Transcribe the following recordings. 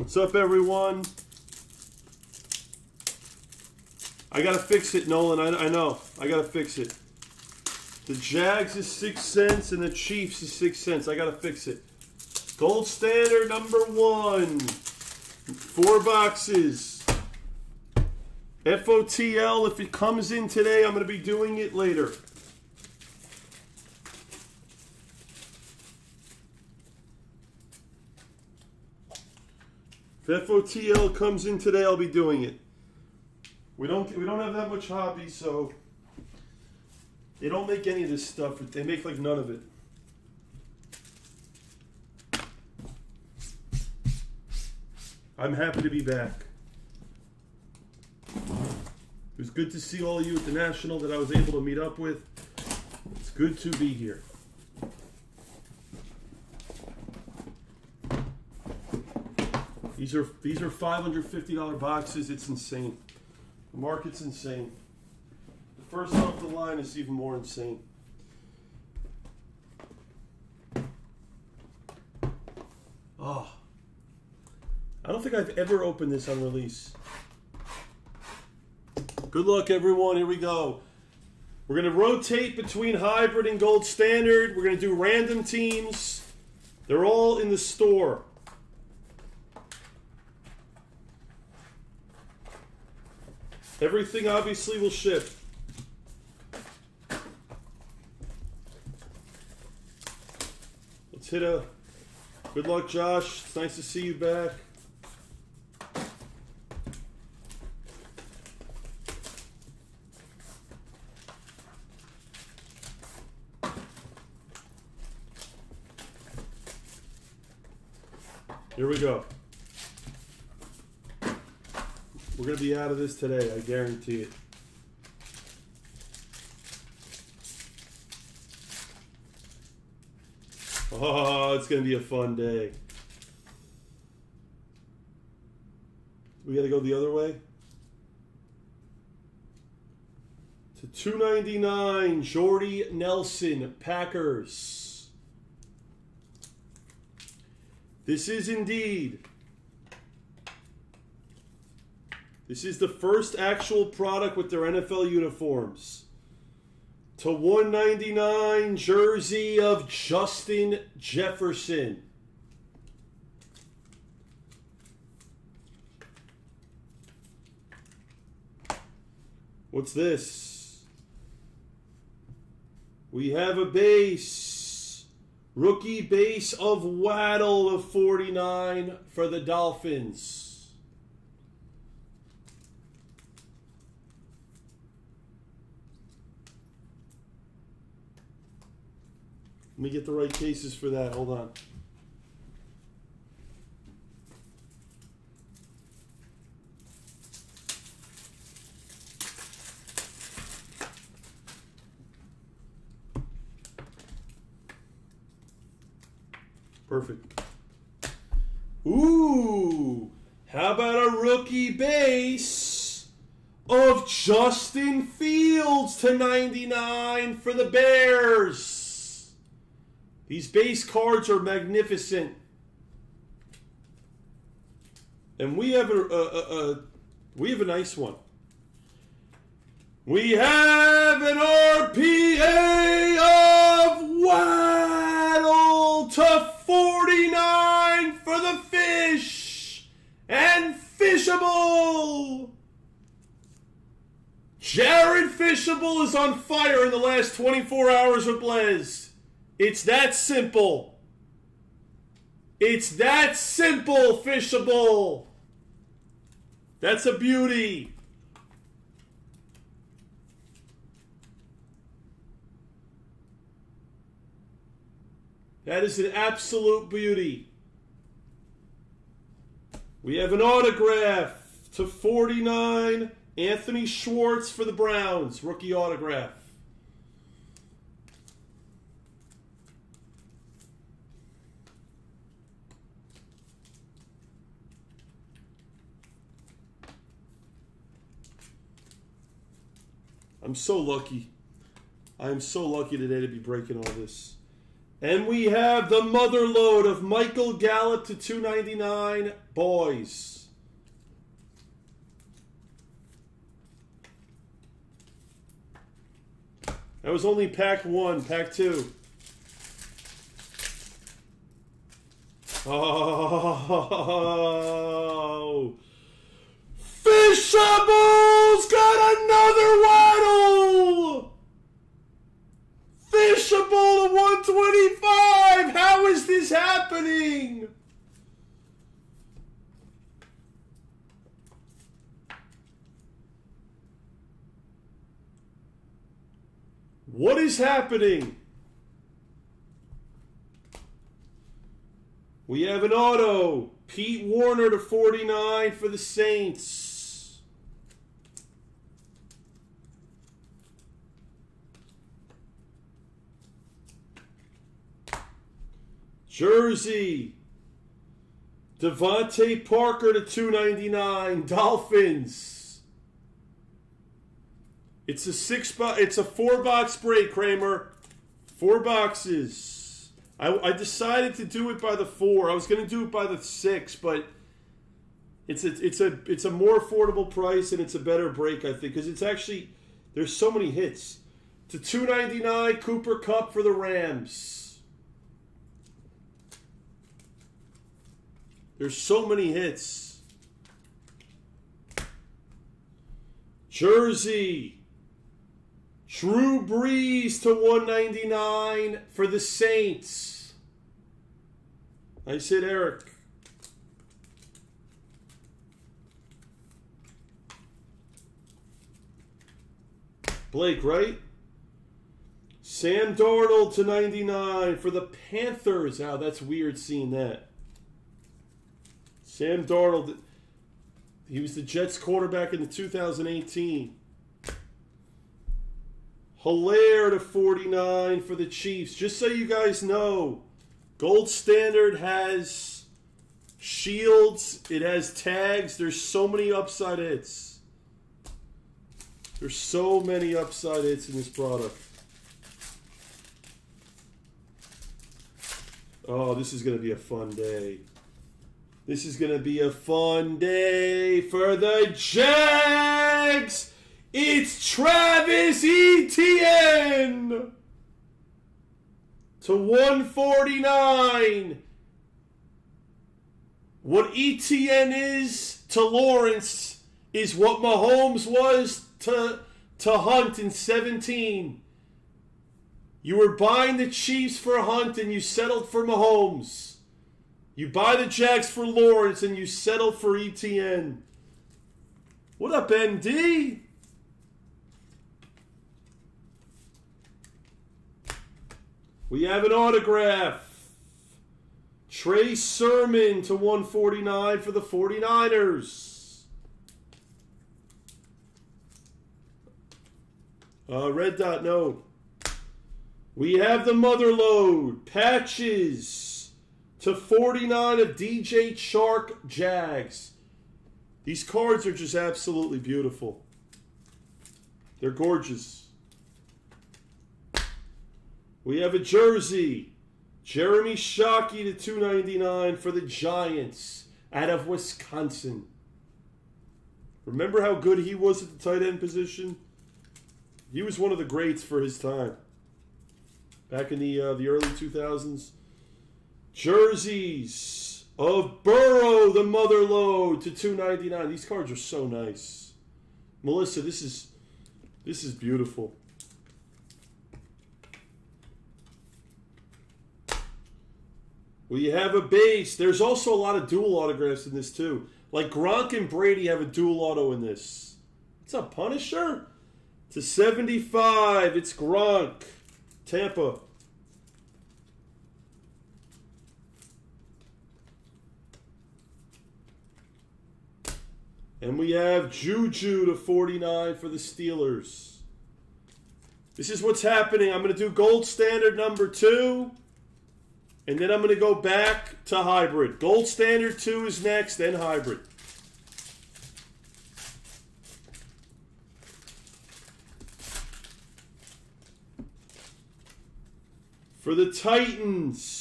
What's up, everyone? I gotta fix it, Nolan. I, I know. I gotta fix it. The Jags is six cents and the Chiefs is six cents. I gotta fix it. Gold standard number one. Four boxes. FOTL, if it comes in today, I'm gonna be doing it later. If FOTL comes in today, I'll be doing it. We don't we don't have that much hobby, so they don't make any of this stuff. They make like none of it. I'm happy to be back. It was good to see all of you at the National that I was able to meet up with. It's good to be here. These are these are $550 boxes. It's insane. The market's insane. The first off the line is even more insane. Oh. I don't think I've ever opened this on release. Good luck, everyone. Here we go. We're going to rotate between hybrid and gold standard. We're going to do random teams. They're all in the store. Everything obviously will ship. Let's hit a good luck, Josh. It's nice to see you back. Here we go. We're going to be out of this today, I guarantee it. Oh, it's going to be a fun day. We got to go the other way. To 299, Jordy Nelson, Packers. This is indeed This is the first actual product with their NFL uniforms. To 199 jersey of Justin Jefferson. What's this? We have a base. Rookie base of Waddle of 49 for the Dolphins. Let me get the right cases for that. Hold on. Perfect. Ooh, how about a rookie base of Justin Fields to 99 for the Bears? These base cards are magnificent. And we have a, a, a, we have a nice one. We have an RPA of Waddle to 49 for the fish and Fishable. Jared Fishable is on fire in the last 24 hours with Blez. It's that simple. It's that simple, fishable. That's a beauty. That is an absolute beauty. We have an autograph to 49, Anthony Schwartz for the Browns, rookie autograph. I'm so lucky. I am so lucky today to be breaking all this. And we have the mother load of Michael Gallup to 299 boys. That was only pack one, pack two. Oh, Fishable's got another waddle. Fishable to 125. How is this happening? What is happening? We have an auto. Pete Werner to 49 for the Saints. Jersey. DeVante Parker to 299. Dolphins. It's a six box. It's a four box break, Kramer. Four boxes. I, I decided to do it by the four. I was going to do it by the six, but it's a it's a it's a more affordable price and it's a better break, I think, because it's actually there's so many hits. To 299 Cooper Kupp for the Rams. There's so many hits. Jersey. Drew Brees to 199 for the Saints. I said Eric. Blake, right? Sam Darnold to 99 for the Panthers. Wow, that's weird seeing that. Sam Darnold, he was the Jets quarterback in the 2018. Helaire to 49 for the Chiefs. Just so you guys know, Gold Standard has shields, it has tags. There's so many upside hits. There's so many upside hits in this product. Oh, this is going to be a fun day. This is going to be a fun day for the Jags. It's Travis Etienne to 149. What Etienne is to Lawrence is what Mahomes was to, to Hunt in 17. You were buying the Chiefs for Hunt and you settled for Mahomes. You buy the Jags for Lawrence and you settle for ETN. What up, MD? We have an autograph. Trey Sermon to 149 for the 49ers. Uh, red dot, no. We have the mother load. Patches to 49 of DJ Chark Jags. These cards are just absolutely beautiful. They're gorgeous. We have a jersey. Jeremy Shockey to 299 for the Giants out of Wisconsin. Remember how good he was at the tight end position? He was one of the greats for his time. Back in the uh, the early 2000s. Jerseys of Burrow, the mother load to 299. These cards are so nice. Melissa, this is this is beautiful. We have a base. There's also a lot of dual autographs in this too. Like Gronk and Brady have a dual auto in this. It's a Punisher. To 75. It's Gronk. Tampa. And we have Juju to 49 for the Steelers. This is what's happening. I'm going to do gold standard number two. And then I'm going to go back to hybrid. Gold standard 2 is next, then hybrid. For the Titans,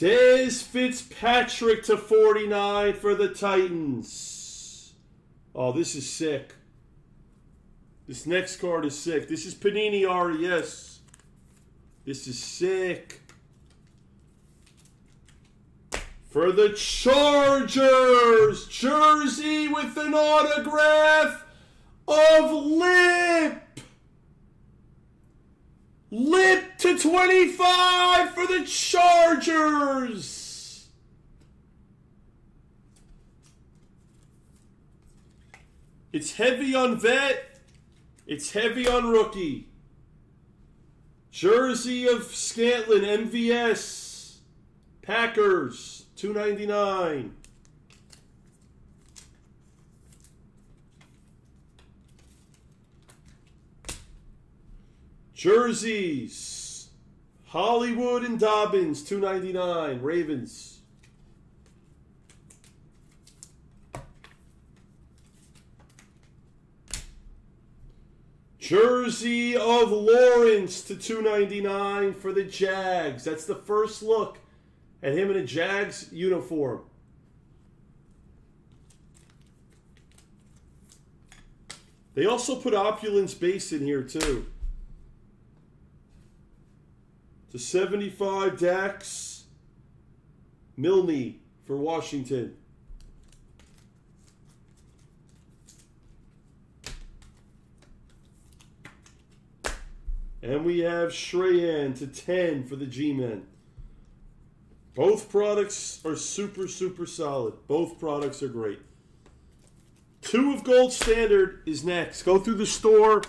Dez Fitzpatrick to 49 for the Titans. Oh, this is sick. This next card is sick. This is Panini RES. This is sick. For the Chargers, jersey with an autograph of Lip. Lip to 25 for the Chargers. It's heavy on vet. It's heavy on rookie. Jersey of Scantling, MVS. Packers, 299. Jerseys. Hollywood and Dobbins, 299. Ravens. Jersey of Lawrence to 299 for the Jags. That's the first look at him in a Jags uniform. They also put Opulence base in here too. To 75 Dax Milne for Washington. And we have Strahan to 10 for the G-Men. Both products are super, super solid. Both products are great. Two of Gold Standard is next. Go through the store.